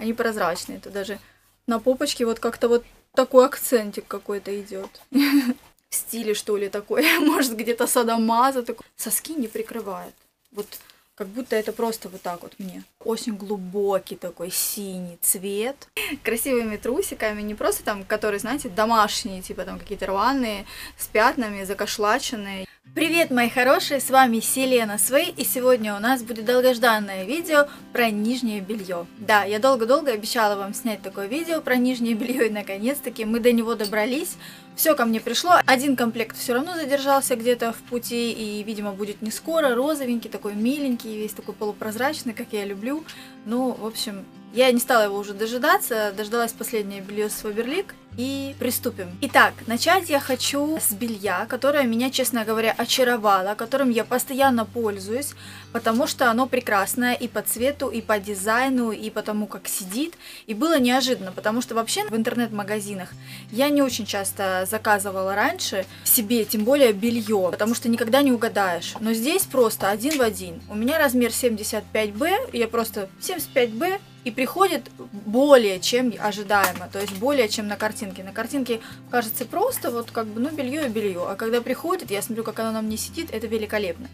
Они прозрачные. Это даже на попочке вот как-то вот такой акцентик какой-то идет. В стиле, что ли, такой. Может, где-то садомаза такой. Соски не прикрывает. Вот как будто это просто вот так вот мне. Очень глубокий такой синий цвет. Красивыми трусиками, не просто там, которые, знаете, домашние, типа там какие-то рваные, с пятнами, закошлаченные. Привет, мои хорошие, с вами Селена Свей, и сегодня у нас будет долгожданное видео про нижнее белье. Да, я долго-долго обещала вам снять такое видео про нижнее белье, и наконец-таки мы до него добрались. Все ко мне пришло, один комплект все равно задержался где-то в пути, и, видимо, будет не скоро, розовенький, такой миленький, весь такой полупрозрачный, как я люблю. Ну, в общем, я не стала его уже дожидаться, дождалась последнее белье с Фаберлик и приступим. Итак, начать я хочу с белья, которое меня, честно говоря, очаровало, которым я постоянно пользуюсь, потому что оно прекрасное и по цвету, и по дизайну, и по тому, как сидит. И было неожиданно, потому что вообще в интернет-магазинах я не очень часто заказывала раньше себе, тем более белье, потому что никогда не угадаешь. Но здесь просто один в один. У меня размер 75B, я просто 75B, и приходит более чем ожидаемо, то есть более чем на картинке. На картинке кажется просто вот как бы, ну, белье и белье, а когда приходит, я смотрю, как оно на мне сидит, это великолепно.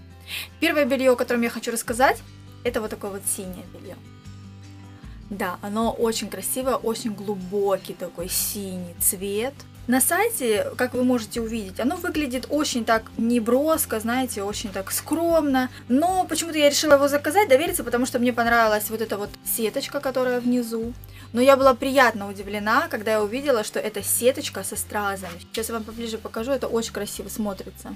Первое белье, о котором я хочу рассказать, это вот такое вот синее белье. Да, оно очень красивое, очень глубокий такой синий цвет. На сайте, как вы можете увидеть, оно выглядит очень так неброско, знаете, очень так скромно. Но почему-то я решила его заказать, довериться, потому что мне понравилась вот эта вот сеточка, которая внизу. Но я была приятно удивлена, когда я увидела, что это сеточка со стразами. Сейчас я вам поближе покажу, это очень красиво смотрится.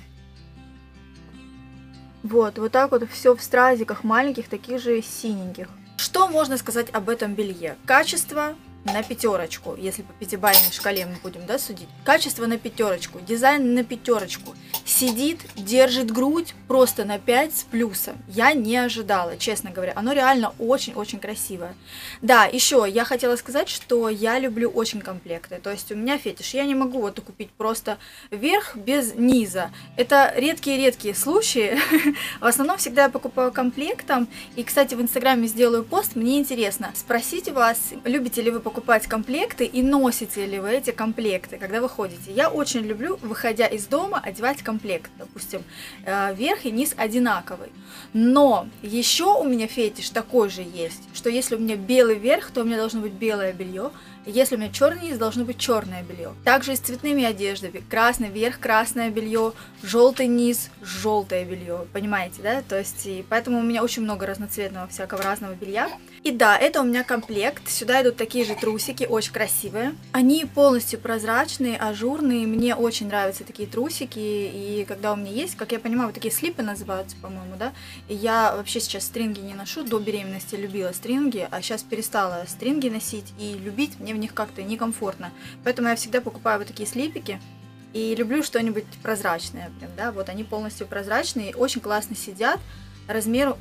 Вот, вот так вот все в стразиках маленьких, таких же синеньких. Что можно сказать об этом белье? Качество на пятерочку, если по пятибалльной шкале мы будем да, судить. Качество на пятерочку, дизайн на пятерочку. Сидит, держит грудь просто на 5 с плюсом. Я не ожидала, честно говоря. Оно реально очень-очень красивое. Да, еще я хотела сказать, что я люблю очень комплекты. То есть у меня фетиш. Я не могу вот купить просто верх без низа. Это редкие-редкие случаи. В основном всегда я покупаю комплектом. И, кстати, в инстаграме сделаю пост. Мне интересно спросите вас, любите ли вы покупать комплекты и носите ли вы эти комплекты, когда вы ходите. Я очень люблю, выходя из дома, одевать комплект. Допустим, э, верх и низ одинаковый. Но еще у меня фетиш такой же есть, что если у меня белый верх, то у меня должно быть белое белье, если у меня черный низ, должно быть черное белье. Также и с цветными одеждами. Красный верх, красное белье, желтый низ, желтое белье. Понимаете, да? То есть, и поэтому у меня очень много разноцветного всякого разного белья. И да, это у меня комплект. Сюда идут такие же трусики, очень красивые. Они полностью прозрачные, ажурные. Мне очень нравятся такие трусики. И когда у меня есть, как я понимаю, вот такие слипы называются, по-моему, да? И я вообще сейчас стринги не ношу. До беременности любила стринги, а сейчас перестала стринги носить и любить мне в них как-то некомфортно. Поэтому я всегда покупаю вот такие слипики. И люблю что-нибудь прозрачное, прям, да, вот они полностью прозрачные, очень классно сидят, размер,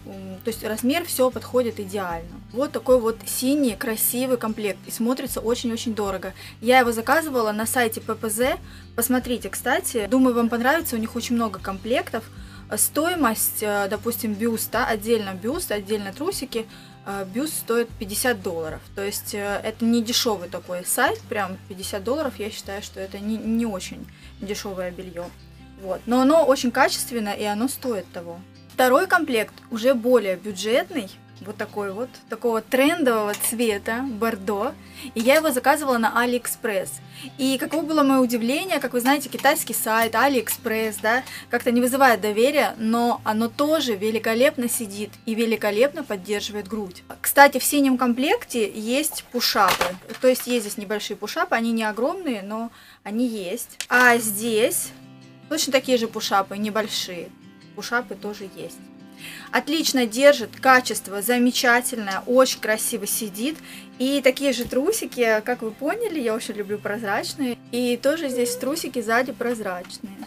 то есть размер все подходит идеально. Вот такой вот синий красивый комплект и смотрится очень-очень дорого. Я его заказывала на сайте ППЗ, посмотрите, кстати, думаю вам понравится, у них очень много комплектов. Стоимость, э, допустим, бюста, отдельно бюст, отдельно трусики, э, бюст стоит 50 долларов. То есть э, это не дешевый такой сайт, прям 50 долларов, я считаю, что это не, не очень дешевое белье. Вот. Но оно очень качественное и оно стоит того. Второй комплект уже более бюджетный, вот такой вот, такого трендового цвета, бордо. И я его заказывала на Алиэкспресс. И каково было мое удивление, как вы знаете, китайский сайт Алиэкспресс, да, как-то не вызывает доверия, но оно тоже великолепно сидит и великолепно поддерживает грудь. Кстати, в синем комплекте есть пушапы. То есть есть здесь небольшие пушапы, они не огромные, но они есть. А здесь точно такие же пушапы, небольшие. Пушапы тоже есть. Отлично держит, качество замечательное, очень красиво сидит. И такие же трусики, как вы поняли, я очень люблю прозрачные. И тоже здесь трусики сзади прозрачные.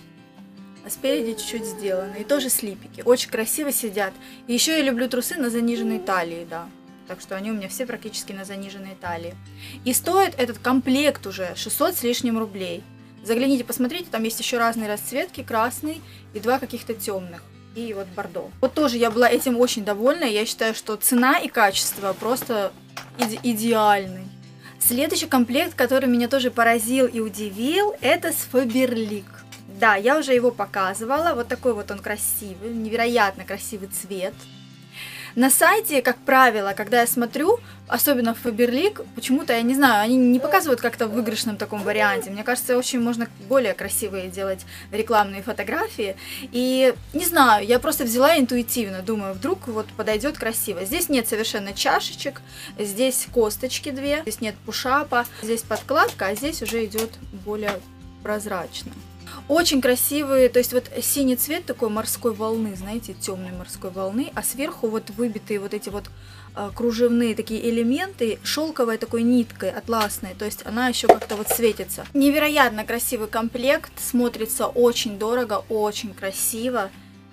А спереди чуть-чуть сделаны. И тоже слипики. Очень красиво сидят. И еще я люблю трусы на заниженной талии, да. Так что они у меня все практически на заниженной талии. И стоит этот комплект уже 600 с лишним рублей. Загляните, посмотрите, там есть еще разные расцветки, красный и два каких-то темных. И вот бордо. Вот тоже я была этим очень довольна. Я считаю, что цена и качество просто иде идеальный. Следующий комплект, который меня тоже поразил и удивил, это с Faberlic. Да, я уже его показывала. Вот такой вот он красивый, невероятно красивый цвет. На сайте, как правило, когда я смотрю, особенно в Faberlic, почему-то, я не знаю, они не показывают как-то в выигрышном таком варианте. Мне кажется, очень можно более красивые делать рекламные фотографии. И не знаю, я просто взяла интуитивно, думаю, вдруг вот подойдет красиво. Здесь нет совершенно чашечек, здесь косточки две, здесь нет пушапа, здесь подкладка, а здесь уже идет более прозрачно. Очень красивые, то есть вот синий цвет такой морской волны, знаете, темной морской волны, а сверху вот выбитые вот эти вот э, кружевные такие элементы шелковой такой ниткой атласной, то есть она еще как-то вот светится. Невероятно красивый комплект, смотрится очень дорого, очень красиво.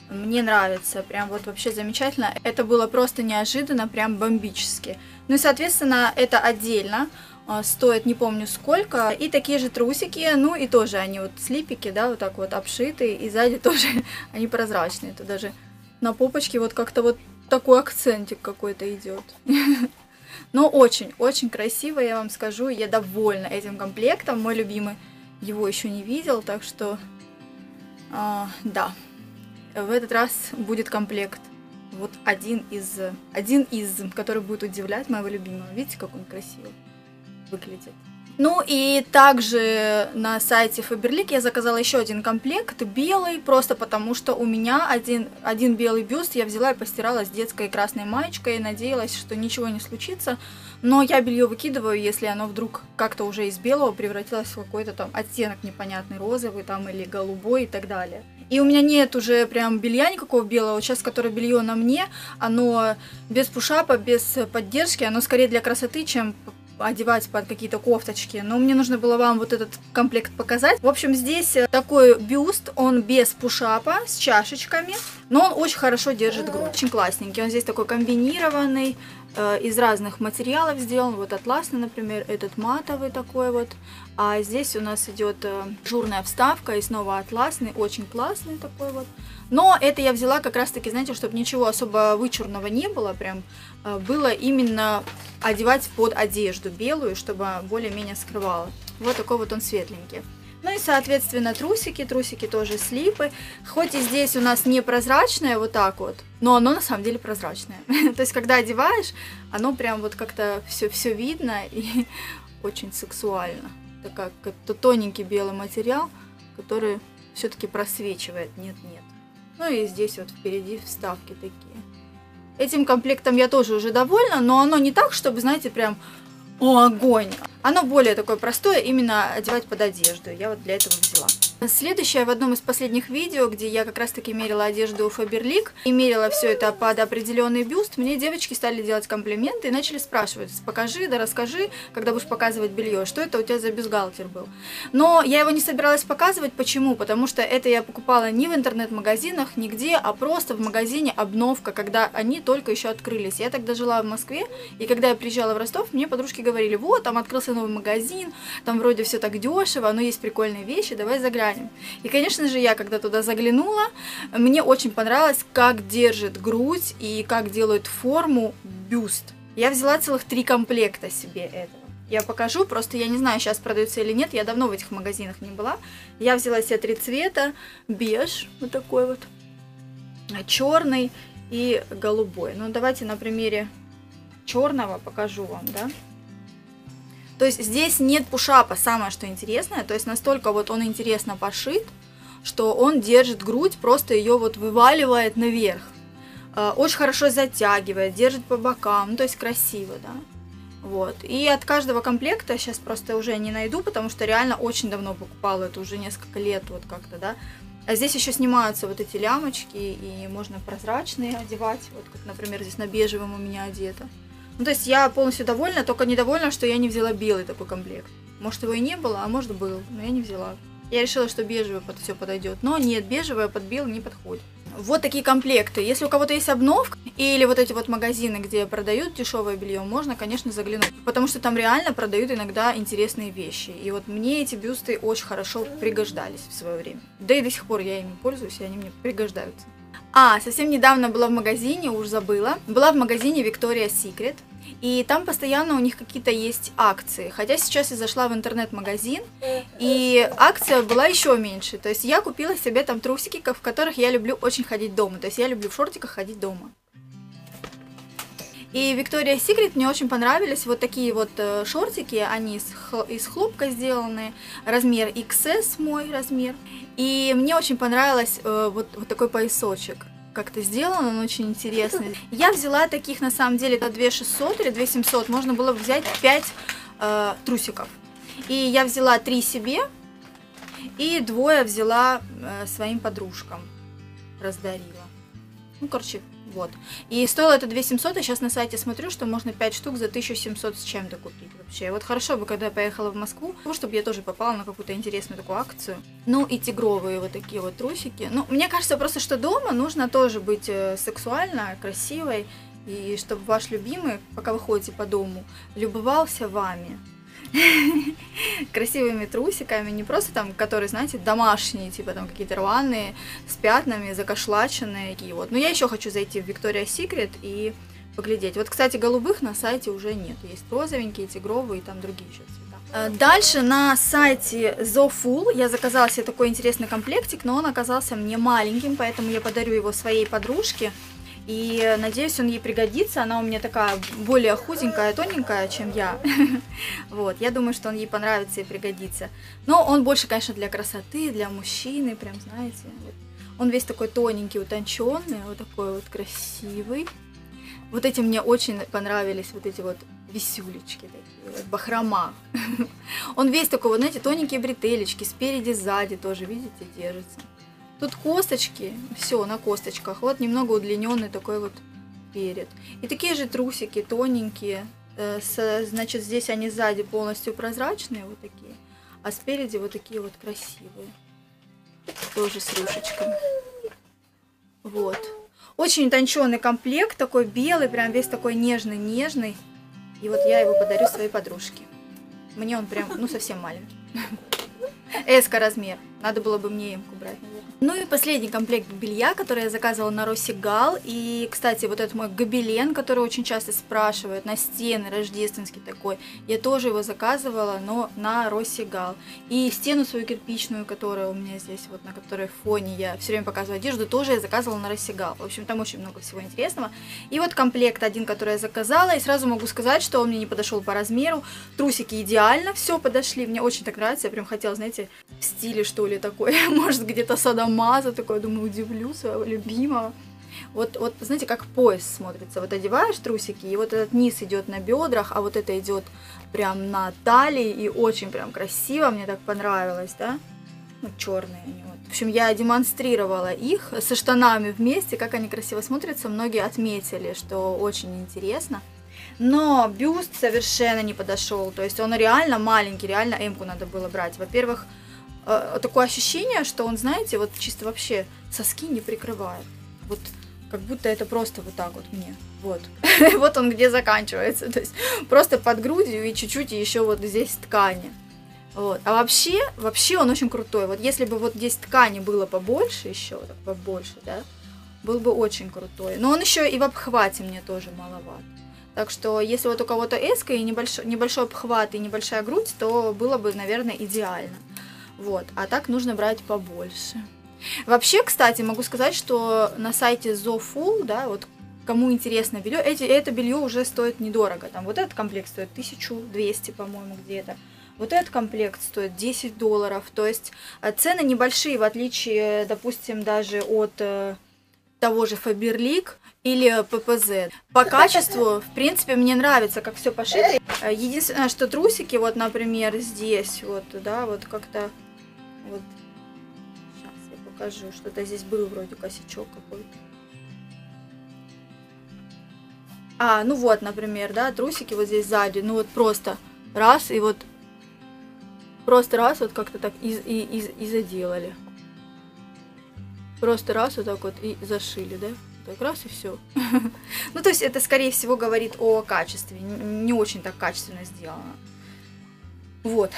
Мне нравится, прям вот вообще замечательно. Это было просто неожиданно, прям бомбически. Ну и, соответственно, это отдельно. А, стоит не помню сколько. И такие же трусики, ну и тоже они вот слипики, да, вот так вот обшитые. И сзади тоже они прозрачные. Это даже на попочке вот как-то вот такой акцентик какой-то идет. Но очень-очень красиво, я вам скажу. Я довольна этим комплектом. Мой любимый его еще не видел, так что а, да, в этот раз будет комплект. Вот один из, один из, который будет удивлять моего любимого. Видите, как он красивый выглядит. Ну и также на сайте Faberlic я заказала еще один комплект, белый, просто потому что у меня один, один белый бюст я взяла и постирала с детской красной маечкой, и надеялась, что ничего не случится. Но я белье выкидываю, если оно вдруг как-то уже из белого превратилось в какой-то там оттенок непонятный, розовый там или голубой и так далее. И у меня нет уже прям белья никакого белого. Сейчас, которое белье на мне, оно без пушапа, без поддержки, оно скорее для красоты, чем одевать под какие-то кофточки, но мне нужно было вам вот этот комплект показать. В общем, здесь э, такой бюст, он без пушапа, с чашечками, но он очень хорошо держит грудь, очень классненький. Он здесь такой комбинированный, из разных материалов сделан. Вот атласный, например, этот матовый такой вот. А здесь у нас идет э, журная вставка и снова атласный, очень классный такой вот. Но это я взяла как раз таки, знаете, чтобы ничего особо вычурного не было, прям э, было именно одевать под одежду белую, чтобы более-менее скрывала. Вот такой вот он светленький. Ну и, соответственно, трусики. Трусики тоже слипы. Хоть и здесь у нас не прозрачное вот так вот, но оно на самом деле прозрачное. То есть, когда одеваешь, оно прям вот как-то все, все видно и очень сексуально. Это как тоненький белый материал, который все-таки просвечивает. Нет-нет. Ну и здесь вот впереди вставки такие. Этим комплектом я тоже уже довольна, но оно не так, чтобы, знаете, прям о, огонь. Оно более такое простое, именно одевать под одежду. Я вот для этого взяла. Следующее в одном из последних видео, где я как раз таки мерила одежду у Faberlic и мерила все это под определенный бюст, мне девочки стали делать комплименты и начали спрашивать, покажи, да расскажи, когда будешь показывать белье, что это у тебя за бюстгальтер был. Но я его не собиралась показывать, почему? Потому что это я покупала не в интернет-магазинах, нигде, а просто в магазине обновка, когда они только еще открылись. Я тогда жила в Москве, и когда я приезжала в Ростов, мне подружки говорили, вот, там открылся новый магазин, там вроде все так дешево, но есть прикольные вещи, давай заглянем глянем. И, конечно же, я когда туда заглянула, мне очень понравилось, как держит грудь и как делают форму бюст. Я взяла целых три комплекта себе этого. Я покажу, просто я не знаю, сейчас продаются или нет, я давно в этих магазинах не была. Я взяла себе три цвета, беж, вот такой вот, черный и голубой. Ну, давайте на примере черного покажу вам, да. То есть здесь нет пушапа, самое что интересное, то есть настолько вот он интересно пошит, что он держит грудь, просто ее вот вываливает наверх. Э, очень хорошо затягивает, держит по бокам, ну то есть красиво, да. Вот. И от каждого комплекта сейчас просто уже не найду, потому что реально очень давно покупала, это уже несколько лет вот как-то, да. А здесь еще снимаются вот эти лямочки, и можно прозрачные одевать, вот как, например, здесь на бежевом у меня одето. Ну, то есть я полностью довольна, только недовольна, что я не взяла белый такой комплект. Может, его и не было, а может, был, но я не взяла. Я решила, что бежевый под все подойдет. Но нет, бежевый под белый не подходит. Вот такие комплекты. Если у кого-то есть обновка или вот эти вот магазины, где продают дешевое белье, можно, конечно, заглянуть. Потому что там реально продают иногда интересные вещи. И вот мне эти бюсты очень хорошо пригождались в свое время. Да и до сих пор я ими пользуюсь, и они мне пригождаются. А, совсем недавно была в магазине, уж забыла. Была в магазине Victoria's Secret. И там постоянно у них какие-то есть акции. Хотя сейчас я зашла в интернет-магазин, и акция была еще меньше. То есть я купила себе там трусики, в которых я люблю очень ходить дома. То есть я люблю в шортиках ходить дома. И Victoria's Secret мне очень понравились вот такие вот э, шортики, они из, из хлопка сделаны, размер XS мой размер. И мне очень понравилось э, вот, вот такой поясочек как-то сделан, он очень интересный. Я взяла таких, на самом деле, это 2600 или 2700, можно было бы взять 5 э, трусиков. И я взяла 3 себе, и двое взяла э, своим подружкам, раздарила. Ну, короче, вот. И стоило это 2700, а сейчас на сайте смотрю, что можно 5 штук за 1700 с чем-то купить вообще. Вот хорошо бы, когда я поехала в Москву, чтобы я тоже попала на какую-то интересную такую акцию. Ну и тигровые вот такие вот трусики. Ну, мне кажется просто, что дома нужно тоже быть э, сексуально, красивой, и чтобы ваш любимый, пока вы ходите по дому, любовался вами. красивыми трусиками, не просто там, которые, знаете, домашние, типа там какие-то рваные, с пятнами, закошлаченные такие вот. Но я еще хочу зайти в Victoria's Secret и поглядеть. Вот, кстати, голубых на сайте уже нет. Есть розовенькие, тигровые и там другие еще цвета. А дальше на сайте ZoFull я заказала себе такой интересный комплектик, но он оказался мне маленьким, поэтому я подарю его своей подружке. И надеюсь, он ей пригодится. Она у меня такая более худенькая, тоненькая, чем я. Вот, я думаю, что он ей понравится и пригодится. Но он больше, конечно, для красоты, для мужчины, прям, знаете. Он весь такой тоненький, утонченный, вот такой вот красивый. Вот эти мне очень понравились, вот эти вот висюлечки такие, вот, бахрома. Он весь такой, вот, знаете, тоненькие бретелечки, спереди, сзади тоже, видите, держится. Тут косточки, все на косточках. Вот немного удлиненный такой вот перед. И такие же трусики тоненькие. Э, с, значит, здесь они сзади полностью прозрачные, вот такие. А спереди вот такие вот красивые. Тоже с рюшечками. Вот. Очень утонченный комплект, такой белый, прям весь такой нежный-нежный. И вот я его подарю своей подружке. Мне он прям, ну, совсем маленький. Эска размер. Надо было бы мне эмку брать, наверное. Ну и последний комплект белья, который я заказывала на Росигал. И, кстати, вот этот мой гобелен, который очень часто спрашивают, на стены рождественский такой. Я тоже его заказывала, но на Росигал. И стену свою кирпичную, которая у меня здесь, вот на которой фоне я все время показываю одежду, тоже я заказывала на Росигал. В общем, там очень много всего интересного. И вот комплект один, который я заказала. И сразу могу сказать, что он мне не подошел по размеру. Трусики идеально все подошли. Мне очень так нравится. Я прям хотела, знаете, в стиле, что ли, такой. Может, где-то садом Маза, такой, думаю, удивлю своего любимого. Вот, вот, знаете, как пояс смотрится. Вот одеваешь трусики, и вот этот низ идет на бедрах, а вот это идет прям на талии, и очень прям красиво, мне так понравилось, да? Ну, черные они вот. В общем, я демонстрировала их со штанами вместе, как они красиво смотрятся. Многие отметили, что очень интересно. Но бюст совершенно не подошел. То есть он реально маленький, реально эмку надо было брать. Во-первых, э, такое ощущение, что он, знаете, вот чисто вообще соски не прикрывает. Вот как будто это просто вот так вот мне. Вот. вот он где заканчивается. То есть просто под грудью и чуть-чуть еще вот здесь ткани. Вот. А вообще, вообще он очень крутой. Вот если бы вот здесь ткани было побольше еще, так побольше, да, был бы очень крутой. Но он еще и в обхвате мне тоже маловат. Так что, если вот у кого-то эска и небольшой, небольшой обхват и небольшая грудь, то было бы, наверное, идеально. Вот, а так нужно брать побольше. Вообще, кстати, могу сказать, что на сайте ZoFull, да, вот кому интересно белье, эти, это белье уже стоит недорого. Там вот этот комплект стоит 1200, по-моему, где-то. Вот этот комплект стоит 10 долларов. То есть э, цены небольшие, в отличие, допустим, даже от э, того же Faberlic или ППЗ. По качеству, в принципе, мне нравится, как все пошито. Э, единственное, что трусики, вот, например, здесь, вот, да, вот как-то вот. Сейчас я покажу. Что-то здесь был вроде косячок какой-то. А, ну вот, например, да, трусики вот здесь сзади. Ну вот просто раз и вот просто раз вот как-то так и, и, и, и заделали. Просто раз вот так вот и зашили, да? Так раз и все. ну, то есть это, скорее всего, говорит о качестве. Не очень так качественно сделано. Вот.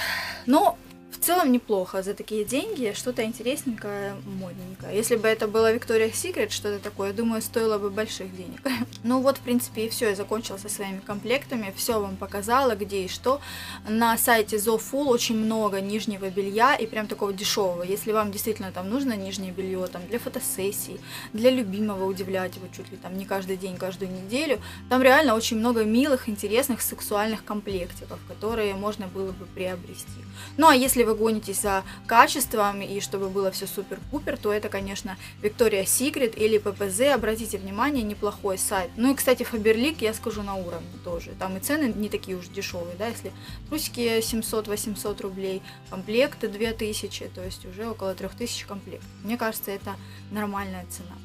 Но целом неплохо за такие деньги, что-то интересненькое, модненькое. Если бы это было Victoria's Secret, что-то такое, думаю, стоило бы больших денег. ну вот, в принципе, и все, я закончила со своими комплектами, все вам показала, где и что. На сайте ZoFull очень много нижнего белья и прям такого дешевого. Если вам действительно там нужно нижнее белье там для фотосессий, для любимого удивлять его чуть ли там не каждый день, каждую неделю, там реально очень много милых, интересных, сексуальных комплектиков, которые можно было бы приобрести. Ну а если вы гонитесь за качеством и чтобы было все супер-пупер, то это, конечно, Victoria's Secret или PPZ. Обратите внимание, неплохой сайт. Ну и, кстати, Faberlic, я скажу, на уровне тоже. Там и цены не такие уж дешевые, да, если трусики 700-800 рублей, комплекты 2000, то есть уже около 3000 комплектов. Мне кажется, это нормальная цена.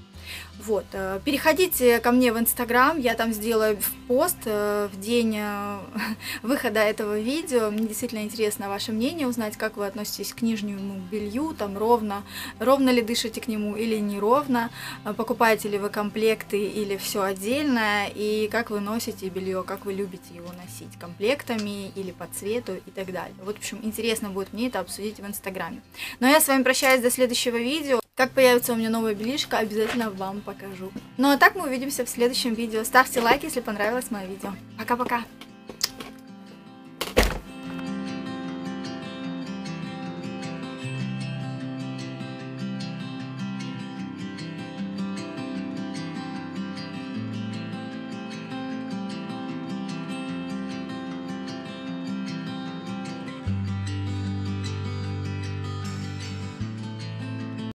Вот, э, переходите ко мне в Инстаграм, я там сделаю пост э, в день э, выхода этого видео. Мне действительно интересно ваше мнение, узнать, как вы относитесь к нижнему белью, там ровно, ровно ли дышите к нему или не ровно, покупаете ли вы комплекты или все отдельно, и как вы носите белье, как вы любите его носить, комплектами или по цвету и так далее. Вот, в общем, интересно будет мне это обсудить в Инстаграме. Но я с вами прощаюсь до следующего видео. Как появится у меня новая белишка, обязательно вам покажу. Ну а так мы увидимся в следующем видео. Ставьте лайк, если понравилось мое видео. Пока-пока!